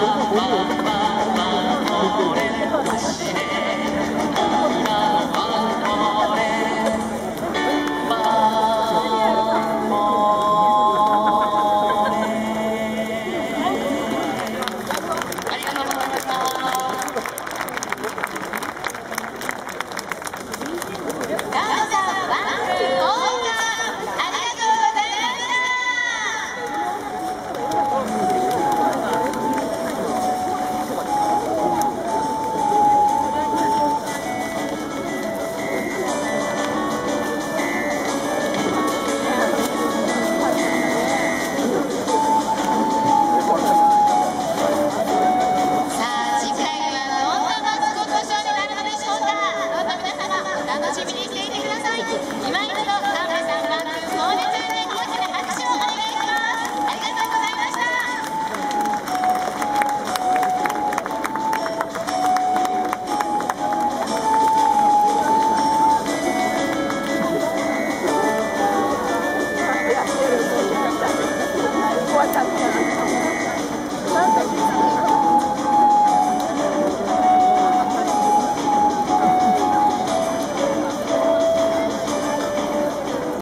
엄마가 뭔.